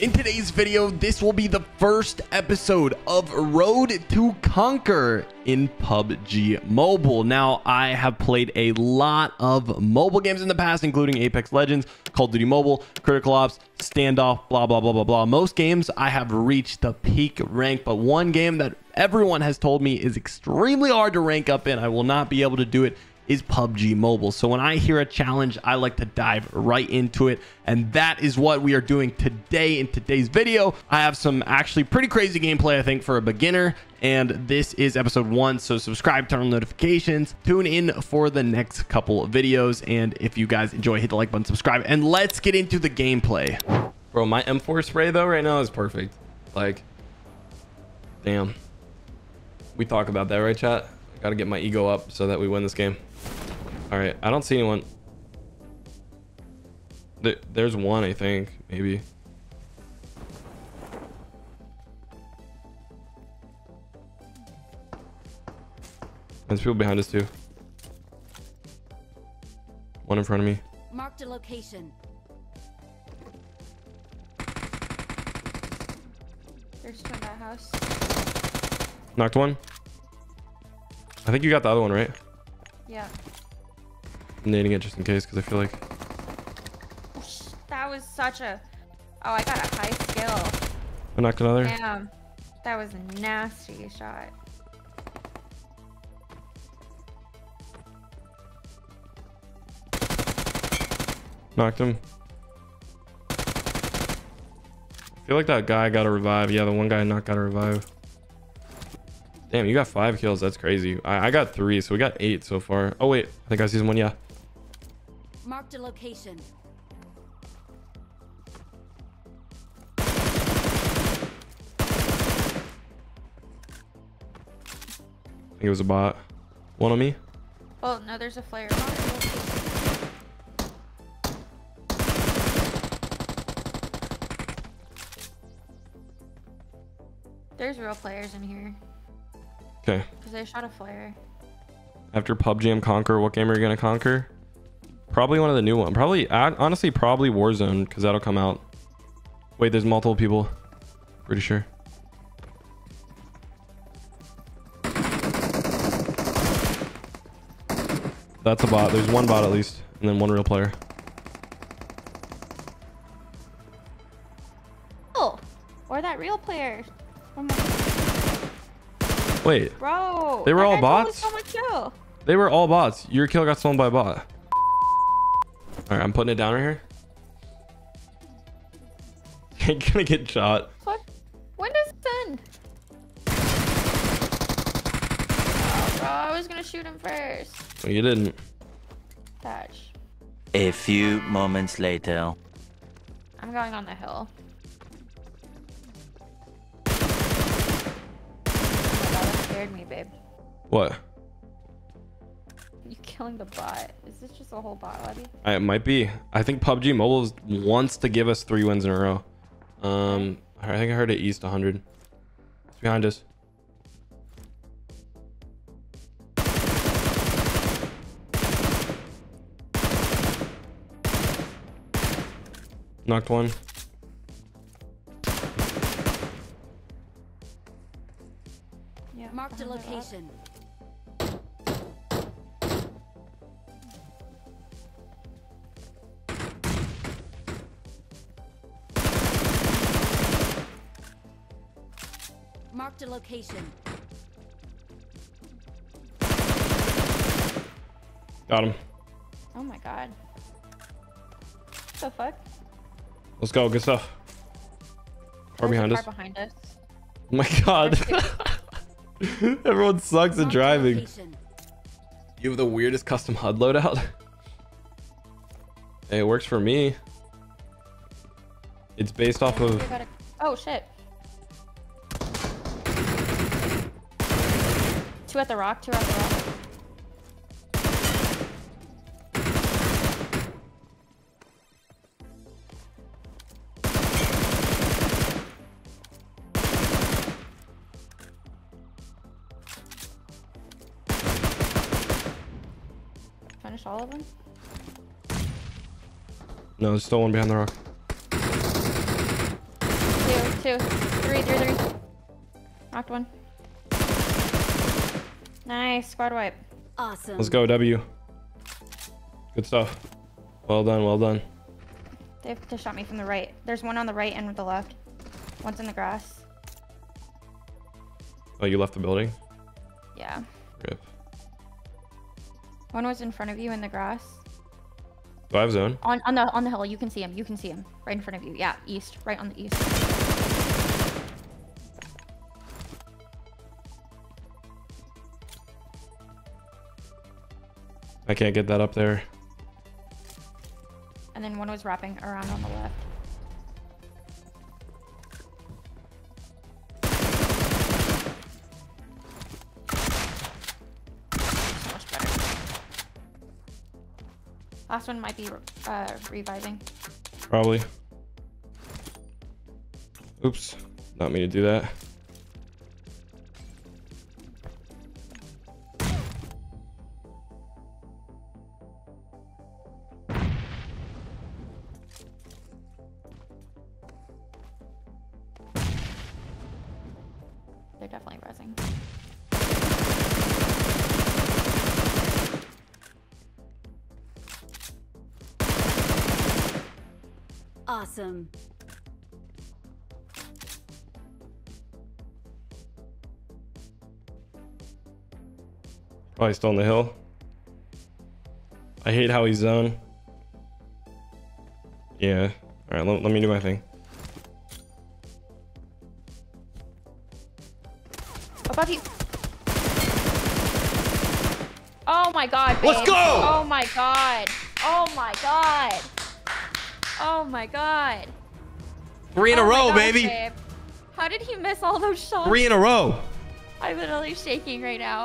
In today's video, this will be the first episode of Road to Conquer in PUBG Mobile. Now, I have played a lot of mobile games in the past, including Apex Legends, Call of Duty Mobile, Critical Ops, Standoff, blah, blah, blah, blah, blah. Most games I have reached the peak rank, but one game that everyone has told me is extremely hard to rank up in, I will not be able to do it is PUBG Mobile. So when I hear a challenge, I like to dive right into it. And that is what we are doing today in today's video. I have some actually pretty crazy gameplay, I think, for a beginner. And this is episode one. So subscribe, turn on notifications, tune in for the next couple of videos. And if you guys enjoy, hit the like button, subscribe, and let's get into the gameplay. Bro, my M4 spray though right now is perfect. Like, damn. We talk about that, right, chat? I gotta get my ego up so that we win this game. All right, I don't see anyone. There's one, I think, maybe. There's people behind us too. One in front of me. Marked a location. There's two in that house. Knocked one. I think you got the other one, right? Yeah. Nading it just in case because I feel like. That was such a. Oh, I got a high skill. I knocked another. Damn. That was a nasty shot. Knocked him. I feel like that guy got a revive. Yeah, the one guy not got a revive. Damn, you got five kills. That's crazy. I, I got three, so we got eight so far. Oh, wait. I think I see someone. Yeah. Marked a location. I think it was a bot. One on me. Oh, no, there's a flare. There's real players in here. Okay. Because I shot a flare. After PUBG and Conquer, what game are you going to conquer? Probably one of the new one. Probably, honestly, probably Warzone, because that'll come out. Wait, there's multiple people. Pretty sure. That's a bot. There's one bot at least, and then one real player. Oh, or that real player. Oh Wait. Bro. They were all bots? They were all bots. Your kill got stolen by a bot. All right, I'm putting it down right here. Ain't gonna get shot. What? When does it end? Oh, bro, I was gonna shoot him first. Well, you didn't. Touch. A few moments later. I'm going on the hill. That scared me, babe. What? You killing the bot. Is this just a whole bot lobby? It might be. I think PUBG Mobile wants to give us three wins in a row. Um, I think I heard it east 100. It's behind us. Knocked one. Marked a location. Marked a location. Got him. Oh my god. What the fuck? Let's go. Good stuff. Far behind us. behind us. Oh my god. Everyone sucks at driving. You have the weirdest custom HUD loadout. hey, it works for me. It's based off of. Oh shit. Two at the rock. Two at the rock. Finish all of them? No, there's still one behind the rock. two, three, three, three. Knocked one. Nice, squad wipe. Awesome. Let's go, W. Good stuff. Well done, well done. They have to shot me from the right. There's one on the right and the left. One's in the grass. Oh, you left the building? Yeah. Rip. One was in front of you in the grass. Do I have zone? On on the on the hill, you can see him. You can see him right in front of you. Yeah, east, right on the east. I can't get that up there. And then one was wrapping around on the left. So much better. Last one might be uh, reviving. Probably. Oops. Not me to do that. They're definitely resing. Awesome. Probably still on the hill. I hate how he's zone. Yeah. Alright, let, let me do my thing. Above you. Oh my god, babe. Let's go! Oh my god. Oh my god. Oh my god. Three in a Oh my row, gosh, baby. babe. How did he miss all those shots? Three in a row. I'm literally shaking right now.